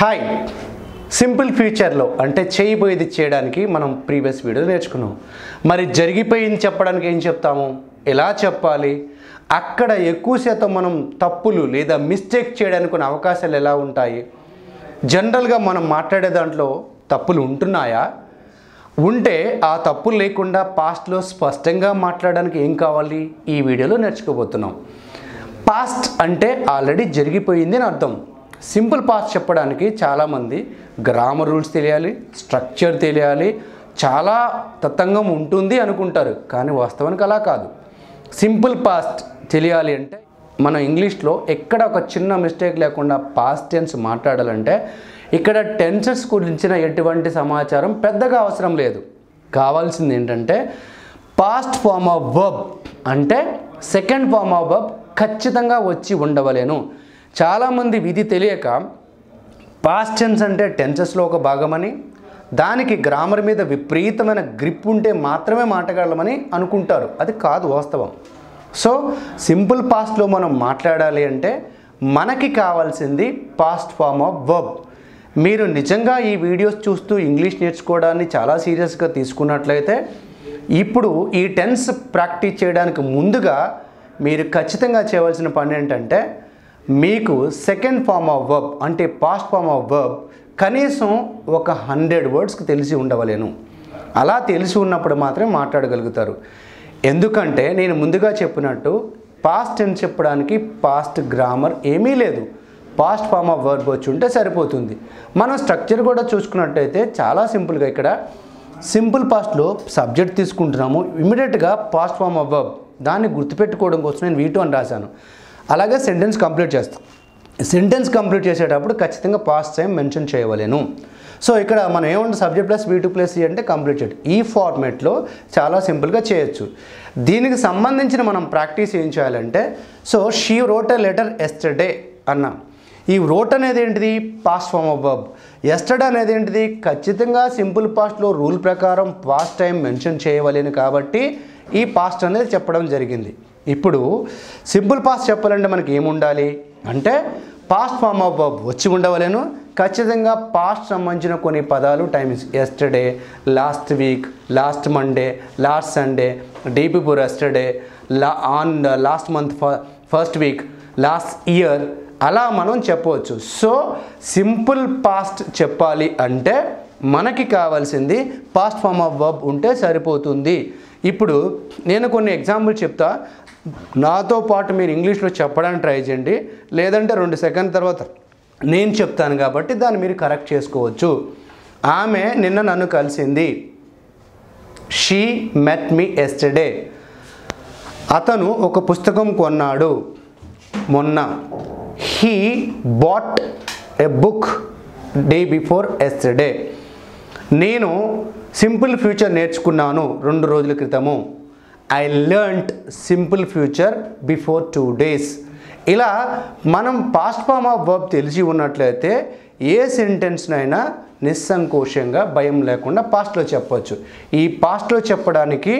Hi simple ఫ్యూచర్లో అంటే చేయబోయేది చేయడానికి మనం ప్రీవియస్ వీడియో నేర్చుకున్నాం. మరి జరిగిపోయింది చెప్పడానికి ఏం చెప్తాము? ఎలా చెప్పాలి? అక్కడ ఎక్కువ శాతం మనం తప్పులు లేదా మిస్టేక్ చేయడానికి కొన్ని అవకాశాలు ఎలా ఉంటాయి? జనరల్గా మనం మాట్లాడే దాంట్లో తప్పులు ఉంటున్నాయా? ఉంటే ఆ తప్పులు లేకుండా పాస్ట్లో స్పష్టంగా మాట్లాడడానికి ఏం కావాలి? ఈ వీడియోలో నేర్చుకోబోతున్నాం. పాస్ట్ అంటే ఆల్రెడీ జరిగిపోయింది అని అర్థం. సింపుల్ పాస్ట్ చెప్పడానికి చాలామంది గ్రామర్ రూల్స్ తెలియాలి స్ట్రక్చర్ తెలియాలి చాలా తతంగం ఉంటుంది అనుకుంటారు కానీ వాస్తవానికి అలా కాదు. సింపుల్ పాస్ట్ తెలియాలి అంటే మన ఇంగ్లీష్లో ఎక్కడ ఒక చిన్న మిస్టేక్ లేకుండా పాస్ట్ టెన్స్ మాట్లాడాలంటే ఇక్కడ టెన్సెస్ గురించిన ఎటువంటి సమాచారం పెద్దగా అవసరం లేదు. కావాల్సింది ఏంటంటే పాస్ట్ ఫార్మ్ ఆఫ్ వర్బ్ అంటే సెకండ్ ఫార్మ్ ఆఫ్ వర్బ్ ఖచ్చితంగా వచ్చి ఉండవలేను. చాలామంది విధి తెలియక పాస్ట్ టెన్స్ అంటే టెన్సెస్లో ఒక భాగమని దానికి గ్రామర్ మీద విపరీతమైన గ్రిప్ ఉంటే మాత్రమే మాట్లాడమని అనుకుంటారు. అది కాదు వాస్తవం. సో సింపుల్ పాస్ట్లో మనం మాట్లాడాలి అంటే మనకి కావాల్సింది పాస్ట్ ఫార్మ్ ఆఫ్ వర్బ్ మీరు నిజంగా ఈ వీడియోస్ చూస్తూ ఇంగ్లీష్ నేర్చుకోవడాన్ని చాలా సీరియస్గా తీసుకున్నట్లయితే ఇప్పుడు ఈ టెన్స్ ప్రాక్టీస్ చేయడానికి ముందుగా మీరు ఖచ్చితంగా చేయవలసిన పని ఏంటంటే మీకు సెకండ్ ఫార్మ్ ఆఫ్ వర్బ్ అంటే పాస్ట్ ఫార్మ్ ఆఫ్ వర్బ్ కనీసం ఒక హండ్రెడ్ వర్డ్స్కి తెలిసి ఉండవలేను. అలా తెలిసి ఉన్నప్పుడు మాత్రమే మాట్లాడగలుగుతారు. ఎందుకంటే నేను ముందుగా చెప్పినట్టు పాస్ట్ అని చెప్పడానికి పాస్ట్ గ్రామర్ ఏమీ లేదు. పాస్ట్ ఫార్మ్ ఆఫ్ వర్బ్ వచ్చి ఉంటే సరిపోతుంది. మనం స్ట్రక్చర్ కూడా చూసుకున్నట్టయితే చాలా సింపుల్గా ఇక్కడ సింపుల్ పాస్ట్లో సబ్జెక్ట్ తీసుకుంటున్నాము. ఇమీడియట్గా పాస్ట్ ఫార్మ్ ఆఫ్ వర్బ్ దాన్ని గుర్తుపెట్టుకోవడం కోసం నేను వీటు అని రాశాను. అలాగే సెంటెన్స్ కంప్లీట్ చేస్తాం. సెంటెన్స్ కంప్లీట్ చేసేటప్పుడు ఖచ్చితంగా పాస్ట్ టైం మెన్షన్ చేయవలేను. సో ఇక్కడ మనం ఏమంటే subject plus B two plus C అంటే కంప్లీట్ చేయడం ఈ ఫార్మేట్లో చాలా సింపుల్గా చేయొచ్చు. దీనికి సంబంధించిన మనం ప్రాక్టీస్ ఏం చేయాలంటే so she wrote a letter yesterday అన్నాం. ఈ రోట్ అనేది ఏంటిది? Past form of verb yesterday అనేది ఏంటిది? ఖచ్చితంగా సింపుల్ పాస్ట్లో రూల్ ప్రకారం పాస్ట్ టైం మెన్షన్ చేయవలేను కాబట్టి ఈ పాస్ట్ అనేది చెప్పడం జరిగింది. ఇప్పుడు సింపుల్ పాస్ట్ చెప్పాలంటే మనకి ఏముండాలి? అంటే పాస్ట్ ఫార్మ్ ఆఫ్ వర్బ్ వచ్చి ఉండవలేను. ఖచ్చితంగా పాస్ట్ సంబంధించిన కొన్ని పదాలు times yesterday last week last Monday last Sunday day before yesterday law on last month first week last year అలా మనం చెప్పవచ్చు. సో సింపుల్ పాస్ట్ చెప్పాలి అంటే మనకి కావాల్సింది పాస్ట్ ఫార్మ్ ఆఫ్ వర్బ్ ఉంటే సరిపోతుంది. ఇప్పుడు నేను కొన్ని ఎగ్జాంపుల్ చెప్తా. నాతో పాటు మీరు ఇంగ్లీష్లో చెప్పడానికి ట్రై చేయండి. లేదంటే రెండు సెకండ్ తర్వాత నేను చెప్తాను కాబట్టి దాన్ని మీరు కరెక్ట్ చేసుకోవచ్చు. ఆమె నిన్న నన్ను కలిసింది. షీ మెట్ మీ ఎస్టర్డే అతను ఒక పుస్తకం కొన్నాడు. మొన్న. He bought a book day before yesterday నేను సింపుల్ ఫ్యూచర్ నేర్చుకున్నాను రెండు రోజుల క్రితము. I learnt simple future before two days. ఇలా మనం పాస్ట్ ఫార్మ్ ఆఫ్ వర్బ్ తెలిసి ఉన్నట్లయితే ఏ సెంటెన్స్నైనా నిస్సంకోషంగా భయం లేకుండా పాస్ట్లో చెప్పవచ్చు ఈ పాస్ట్లో చెప్పడానికి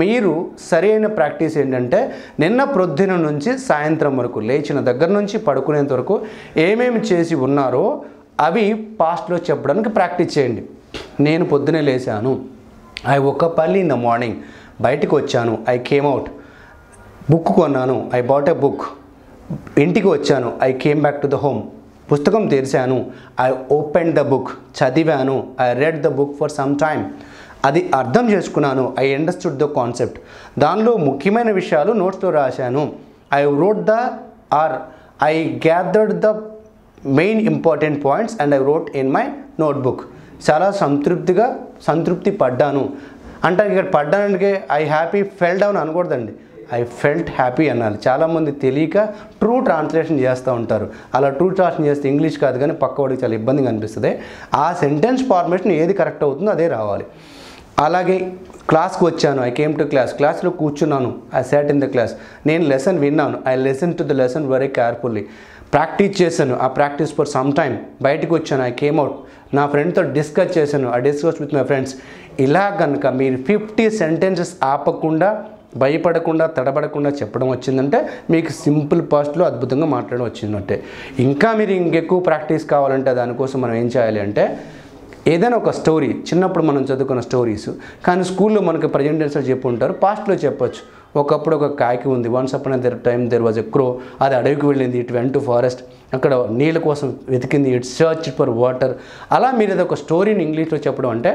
మీరు సరైన ప్రాక్టీస్ ఏంటంటే నిన్న ప్రొద్దున నుంచి సాయంత్రం వరకు లేచిన దగ్గర నుంచి పడుకునేంత వరకు ఏమేమి చేసి ఉన్నారో అవి పాస్ట్లో చెప్పడానికి ప్రాక్టీస్ చేయండి. నేను పొద్దునే లేచాను. ఐ ఒక్క పల్లి ఇన్ ద మార్నింగ్ బయటకు వచ్చాను. ఐ కేమ్ అవుట్ బుక్ కొన్నాను. ఐ బాట్ ఎ బుక్ ఇంటికి వచ్చాను. I came back to the home పుస్తకం తెరిచాను. ఐ ఓపెన్ ద బుక్ చదివాను. I read the book for some time అది అర్థం చేసుకున్నాను. ఐ అండర్స్టూడ్ ద కాన్సెప్ట్ దానిలో ముఖ్యమైన విషయాలు నోట్స్లో రాశాను. I wrote the or I gathered the main important points and I wrote in my notebook చాలా సంతృప్తిగా సంతృప్తి పడ్డాను. అంటే ఇక్కడ పడ్డానంటే ఐ హ్యాపీ ఫెల్ డౌన్ అనకూడదండి. ఐ ఫెల్ట్ హ్యాపీ అనాలి. చాలామంది తెలియక ట్రూ ట్రాన్స్లేషన్ చేస్తూ ఉంటారు. అలా ట్రూ ట్రాన్స్లేషన్ చేస్తే ఇంగ్లీష్ కాదు కానీ పక్కవాడికి చాలా ఇబ్బందిగా అనిపిస్తుంది. ఆ సెంటెన్స్ ఫార్మేషన్ ఏది కరెక్ట్ అవుతుందో అదే రావాలి. అలాగే క్లాస్కి వచ్చాను. ఐ కేమ్ టు క్లాస్ క్లాస్లో కూర్చున్నాను. I sat in the class నేను లెసన్ విన్నాను. I listen to the lesson very carefully practice చేశాను ఆ ప్రాక్టీస్ ఫర్ సమ్ టైమ్ బయటకు వచ్చాను ఐ కేమ్ అవుట్ నా ఫ్రెండ్తో డిస్కస్ చేశాను ఆ డిస్కస్ విత్ మై ఫ్రెండ్స్ ఇలా కనుక మీరు ఫిఫ్టీ సెంటెన్సెస్ ఆపకుండా భయపడకుండా తడబడకుండా చెప్పడం వచ్చిందంటే మీకు సింపుల్ పాస్ట్లో అద్భుతంగా మాట్లాడడం వచ్చిందంటే. ఇంకా మీరు ఇంకెక్కువ ప్రాక్టీస్ కావాలంటే దానికోసం మనం ఏం చేయాలి అంటే ఏదైనా ఒక స్టోరీ చిన్నప్పుడు మనం చదువుకున్న స్టోరీస్ కానీ స్కూల్లో మనకు ప్రజెంటెన్స్లో చెప్పు ఉంటారు పాస్ట్లో చెప్పొచ్చు. ఒకప్పుడు ఒక కాకి ఉంది. Once up on a time there was a crow అది అడవికి వెళ్ళింది. ఇట్ వెన్ టు ఫారెస్ట్ అక్కడ నీళ్ళ కోసం వెతికింది. ఇట్ సర్చ్ ఫర్ వాటర్ అలా మీరు ఏదో ఒక స్టోరీని ఇంగ్లీష్లో చెప్పడం అంటే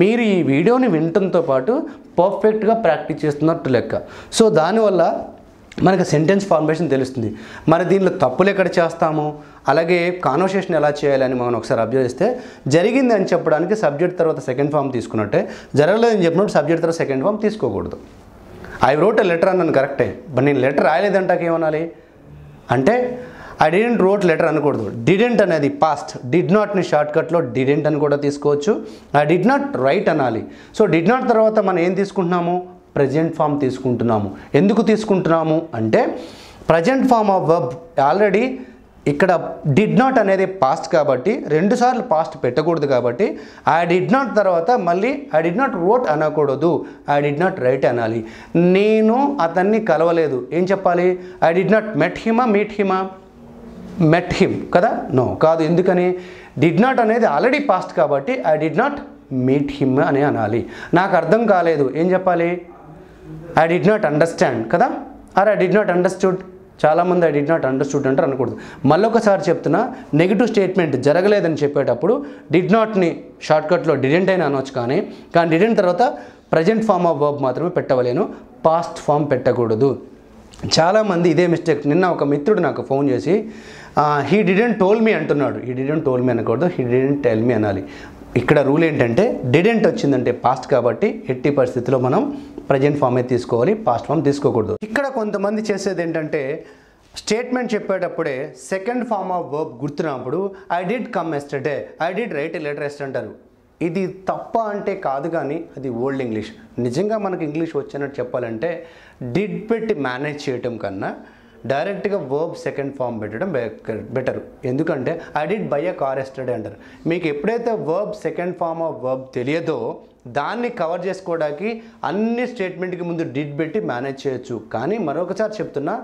మీరు ఈ వీడియోని వినటంతో పాటు పర్ఫెక్ట్గా ప్రాక్టీస్ చేస్తున్నట్టు లెక్క. సో దానివల్ల మనకు సెంటెన్స్ ఫార్మేషన్ తెలుస్తుంది. మరి దీనిలో తప్పులు ఎక్కడ చేస్తాము? అలాగే కాన్వర్సేషన్ ఎలా చేయాలని మనం ఒకసారి అబ్జర్వ్ చేస్తే జరిగింది అని చెప్పడానికి సబ్జెక్ట్ తర్వాత సెకండ్ ఫామ్ తీసుకున్నట్టే జరగలేదని చెప్పినప్పుడు సబ్జెక్ట్ తర్వాత సెకండ్ ఫామ్ తీసుకోకూడదు. ఐ రోట్ ఎ లెటర్ అన్నాను కరెక్టే బట్ నేను లెటర్ రాయలేదంటాక ఏమనాలి? అంటే ఐ డిడెంట్ రోట్ లెటర్ అనకూడదు. డిడెంట్ అనేది పాస్ట్ డిడ్ నాట్ని షార్ట్కట్లో డిడెంట్ అని కూడా తీసుకోవచ్చు. ఐ డిడ్ నాట్ రైట్ అనాలి. సో డిడ్ నాట్ తర్వాత మనం ఏం తీసుకుంటున్నాము? ప్రజెంట్ ఫామ్ తీసుకుంటున్నాము. ఎందుకు తీసుకుంటున్నాము? అంటే present form of verb already ఇక్కడ డిడ్ నాట్ అనేది పాస్ట్ కాబట్టి రెండుసార్లు పాస్ట్ పెట్టకూడదు కాబట్టి ఐ డిడ్ నాట్ తర్వాత మళ్ళీ ఐ డిడ్ నాట్ రోట్ అనకూడదు. ఐ డిడ్ నాట్ రైట్ అనాలి. నేను అతన్ని కలవలేదు. ఏం చెప్పాలి? I did not met him meet him met him కదా? నో కాదు. ఎందుకని? డిడ్ నాట్ అనేది ఆల్రెడీ పాస్ట్ కాబట్టి I did not meet him అని అనాలి. నాకు అర్థం కాలేదు. ఏం చెప్పాలి? ఐ డిడ్ నాట్ అండర్స్టాండ్ కదా? Or I did not understood చాలామంది ఐ డి నాట్ అండర్స్టూడ్ అంటారు అనకూడదు. మళ్ళొకసారి చెప్తున్నా నెగిటివ్ స్టేట్మెంట్ జరగలేదని చెప్పేటప్పుడు డిడ్ నాట్ని షార్ట్కట్లో డిడెంట్ అయినా అనొచ్చు కానీ కానీ డిడెంట్ తర్వాత ప్రజెంట్ ఫామ్ ఆఫ్ వర్బ్ మాత్రమే పెట్టవలేను పాస్ట్ ఫామ్ పెట్టకూడదు. చాలామంది ఇదే మిస్టేక్ నిన్న ఒక మిత్రుడు నాకు ఫోన్ చేసి హీ డిడెంట్ టోల్ మీ అంటున్నాడు. హీ డిడెంట్ టోల్ మీ అనకూడదు హీ డిడెంట్ టెల్ మీ అనాలి. ఇక్కడ రూల్ ఏంటంటే డిడెంట్ వచ్చిందంటే పాస్ట్ కాబట్టి ఎట్టి పరిస్థితిలో మనం ప్రజెంట్ ఫామే తీసుకోవాలి పాస్ట్ ఫామ్ తీసుకోకూడదు. ఇక్కడ కొంతమంది చేసేది ఏంటంటే స్టేట్మెంట్ చెప్పేటప్పుడే second form of verb గుర్తున్నప్పుడు I did come yesterday I did write letter yesterday అంటారు. ఇది తప్ప అంటే కాదు కానీ అది ఓల్డ్ ఇంగ్లీష్ నిజంగా మనకు ఇంగ్లీష్ వచ్చినట్టు చెప్పాలంటే డిడ్ పెట్టి మేనేజ్ చేయటం కన్నా డైరెక్ట్గా వర్బ్ సెకండ్ ఫామ్ పెట్టడం బెటర్. ఎందుకంటే I did buy a car yesterday అంటారు. మీకు ఎప్పుడైతే verb second form of verb తెలియదో దాన్ని కవర్ చేసుకోవడానికి అన్ని స్టేట్మెంట్కి ముందు డిడ్ పెట్టి మేనేజ్ చేయొచ్చు. కానీ మరొకసారి చెప్తున్నా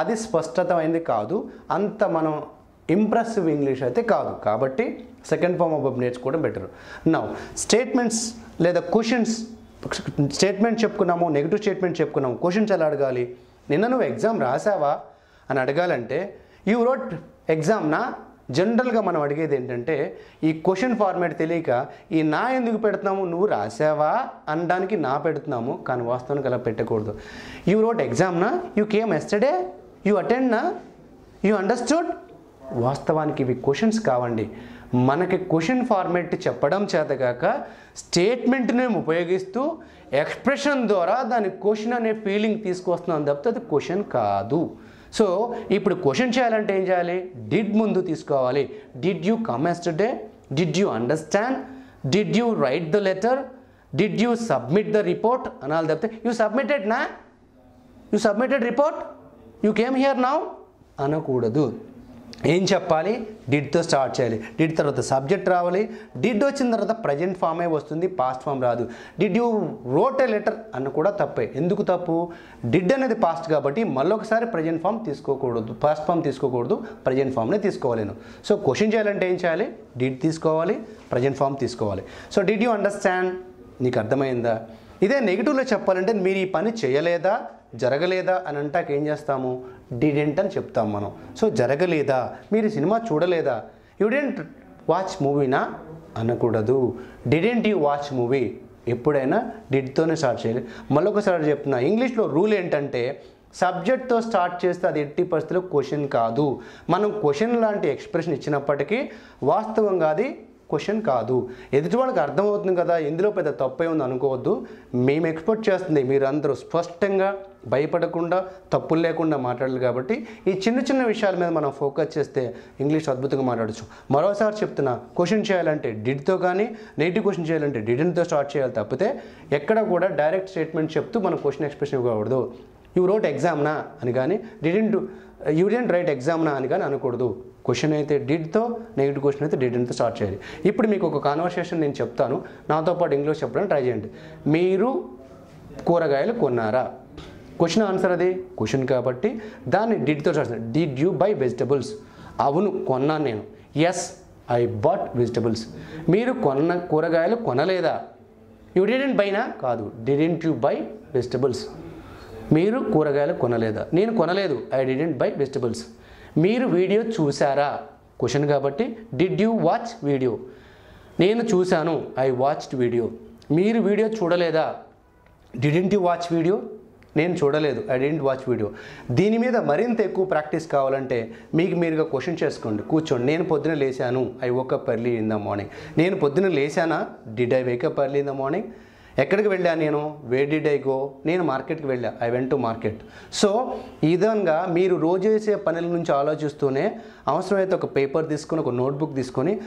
అది స్పష్టతమైంది కాదు. అంత మనం ఇంప్రెసివ్ ఇంగ్లీష్ అయితే కాదు. కాబట్టి సెకండ్ ఫామ్ ఆఫ్ వర్బ్ నేర్చుకోవడం బెటర్. నౌ స్టేట్మెంట్స్ లేదా క్వశ్చన్స్ స్టేట్మెంట్ చెప్పుకున్నాము నెగిటివ్ స్టేట్మెంట్ చెప్పుకున్నాము క్వశ్చన్స్ ఎలా అడగాలి? నిన్న నువ్వు ఎగ్జామ్ రాసావా అని అడగాలంటే యూ రోట్ ఎగ్జామ్నా జనరల్గా మనం అడిగేది ఏంటంటే ఈ క్వశ్చన్ ఫార్మాట్ తెలియక ఈ నా ఎందుకు పెడుతున్నాము? నువ్వు రాసావా? అనడానికి నా పెడుతున్నాము కానీ వాస్తవానికి అలా పెట్టకూడదు. యూ రోట్ ఎగ్జామ్నా యూ కేమ్ ఎస్టర్డే యూ అటెండ్నా యూ అండర్స్టూడ్ వాస్తవానికి ఇవి క్వశ్చన్స్ కావండి. మనకి క్వశ్చన్ ఫార్మేట్ చెప్పడం చేతగాక స్టేట్మెంట్ని ఉపయోగిస్తూ ఎక్స్ప్రెషన్ ద్వారా దాని క్వశ్చన్ అనే ఫీలింగ్ తీసుకొస్తున్నాం తప్పితే అది క్వశ్చన్ కాదు. సో ఇప్పుడు క్వశ్చన్ చేయాలంటే ఏం చేయాలి? డిడ్ ముందు తీసుకోవాలి. Did you come yesterday did you understand did you write the letter did you submit the report అనాలి తప్పితే యూ సబ్మిటెడ్ నా you submitted report you came here now అనకూడదు. ఏం చెప్పాలి? డిడ్తో స్టార్ట్ చేయాలి. డిడ్ తర్వాత సబ్జెక్ట్ రావాలి. డిడ్ వచ్చిన తర్వాత ప్రజెంట్ ఫామే వస్తుంది? పాస్ట్ ఫామ్ రాదు. Did you wrote a letter అన్న కూడా తప్పే. ఎందుకు తప్పు? డిడ్ అనేది పాస్ట్ కాబట్టి మళ్ళొకసారి ప్రజెంట్ ఫామ్ తీసుకోకూడదు. పాస్ట్ ఫామ్ తీసుకోకూడదు. ప్రజెంట్ ఫామ్నే తీసుకోవాలేను. సో క్వశ్చన్ చేయాలంటే ఏం చేయాలి? డిడ్ తీసుకోవాలి. ప్రజెంట్ ఫామ్ తీసుకోవాలి. సో డిడ్ యూ అండర్స్టాండ్ నీకు అర్థమైందా? ఇదే నెగిటివ్లో చెప్పాలంటే మీరు ఈ పని చేయలేదా? జరగలేదా అని అంటాక ఏం చేస్తాము? డిడెంట్ అని చెప్తాం మనం. సో జరగలేదా? మీరు సినిమా చూడలేదా? యు డెంట్ వాచ్ మూవీనా అనకూడదు. డిడెంట్ యూ వాచ్ మూవీ ఎప్పుడైనా డిడ్తోనే స్టార్ట్ చేయాలి. మళ్ళొకసారి చెప్తున్నా ఇంగ్లీష్లో రూల్ ఏంటంటే సబ్జెక్ట్తో స్టార్ట్ చేస్తే అది ఎట్టి పరిస్థితుల్లో క్వశ్చన్ కాదు. మనం క్వశ్చన్ లాంటి ఎక్స్ప్రెషన్ ఇచ్చినప్పటికీ వాస్తవంగా అది క్వశ్చన్ కాదు. ఎదుటి వాళ్ళకి అర్థమవుతుంది కదా ఇందులో పెద్ద తప్పే ఉంది అనుకోవద్దు. మేము ఎక్స్పెక్ట్ చేస్తుంది మీరందరూ స్పష్టంగా భయపడకుండా తప్పులు లేకుండా మాట్లాడాలి కాబట్టి ఈ చిన్న చిన్న విషయాల మీద మనం ఫోకస్ చేస్తే ఇంగ్లీష్ అద్భుతంగా మాట్లాడచ్చు. మరోసారి చెప్తున్నా క్వశ్చన్ చేయాలంటే డిడ్తో కానీ నెగిటివ్ క్వశ్చన్ చేయాలంటే డిడెంట్తో స్టార్ట్ చేయాలి తప్పితే ఎక్కడ కూడా డైరెక్ట్ స్టేట్మెంట్ చెప్తూ మనం క్వశ్చన్ ఎక్స్ప్రెషన్ ఇవ్వకూడదు. యూ రోట్ ఎగ్జామ్నా అని కానీ డిడెంట్ యూ డెంట్ రైట్ ఎగ్జామ్నా అని కానీ అనకూడదు. క్వశ్చన్ అయితే డిడ్తో నెగిటివ్ క్వశ్చన్ అయితే డిడ్తో స్టార్ట్ చేయాలి. ఇప్పుడు మీకు ఒక కాన్వర్సేషన్ నేను చెప్తాను. నాతో పాటు ఇంగ్లీష్ చెప్పడానికి ట్రై చేయండి. మీరు కూరగాయలు కొన్నారా? క్వశ్చన్ ఆన్సర్ అది. క్వశ్చన్ కాబట్టి దాన్ని డిడ్తో రాసిన డిడ్ యూ బై వెజిటబుల్స్ అవును కొన్నాను నేను. ఎస్ ఐ బాట్ వెజిటబుల్స్ మీరు కొన్న కూరగాయలు కొనలేదా? యూ డిడెంట్ బైనా కాదు. డిడెంట్ యూ బై వెజిటబుల్స్ మీరు కూరగాయలు కొనలేదా? నేను కొనలేదు. ఐ డిడెంట్ బై వెజిటబుల్స్ మీరు వీడియో చూసారా క్వశ్చన్ కాబట్టి డిడ్ యూ వాచ్ వీడియో నేను చూశాను ఐ వాచ్డ్ వీడియో మీరు వీడియో చూడలేదా? డిడెంట్ యూ వాచ్ వీడియో నేను చూడలేదు ఐ డెంట్ వాచ్ వీడియో దీని మీద మరింత ఎక్కువ ప్రాక్టీస్ కావాలంటే మీకు మీరుగా క్వశ్చన్ చేసుకోండి. కూర్చోండి. నేను పొద్దున లేశాను I woke up early in the morning నేను పొద్దున లేశానా did I wake up early in the morning ఎక్కడికి వెళ్ళాను నేను? వే డిడ్ ఐ గో నేను మార్కెట్కి వెళ్ళా. I went to market. So ఈ విధంగా మీరు రోజు చేసే పనుల నుంచి ఆలోచిస్తూనే అవసరమైతే ఒక పేపర్ తీసుకొని ఒక నోట్బుక్ తీసుకొని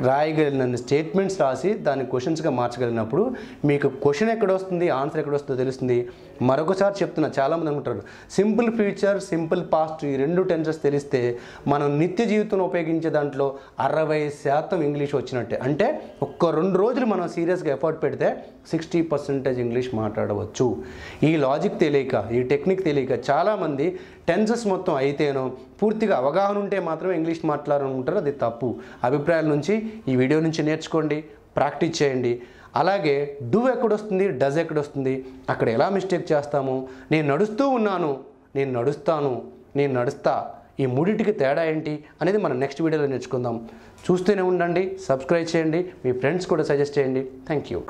రాయగలిగిన స్టేట్మెంట్స్ రాసి దాన్ని క్వశ్చన్స్గా మార్చగలిగినప్పుడు మీకు క్వశ్చన్ ఎక్కడ వస్తుంది? ఆన్సర్ ఎక్కడ వస్తుందో తెలుస్తుంది? మరొకసారి చెప్తున్నా చాలామంది అనుకుంటారు. సింపుల్ ఫ్యూచర్ సింపుల్ పాస్ట్ ఈ రెండు టెన్సెస్ తెలిస్తే మనం నిత్య జీవితంలో ఉపయోగించే దాంట్లో అరవై శాతం ఇంగ్లీష్ వచ్చినట్టే. అంటే ఒక్క రెండు రోజులు మనం సీరియస్గా ఎఫర్ట్ పెడితే సిక్స్టీ పర్సెంటేజ్ ఇంగ్లీష్ మాట్లాడవచ్చు. ఈ లాజిక్ తెలియక ఈ టెక్నిక్ తెలియక చాలామంది టెన్సెస్ మొత్తం అయితేనో పూర్తిగా అవగాహన ఉంటే మాత్రమే ఇంగ్లీష్ మాట్లాడాలనుకుంటారు. అది తప్పు. అభిప్రాయాల నుంచి ఈ వీడియో నుంచి నేర్చుకోండి ప్రాక్టీస్ చేయండి. అలాగే డూ ఎక్కడొస్తుంది డజ్ ఎక్కడొస్తుంది అక్కడ ఎలా మిస్టేక్ చేస్తాము నేను నడుస్తూ ఉన్నాను నేను నడుస్తాను నేను నడుస్తా ఈ మూడింటికి తేడా ఏంటి అనేది మనం నెక్స్ట్ వీడియోలో నేర్చుకుందాం. చూస్తూనే ఉండండి సబ్స్క్రైబ్ చేయండి మీ ఫ్రెండ్స్ కూడా సజెస్ట్ చేయండి. Thank you.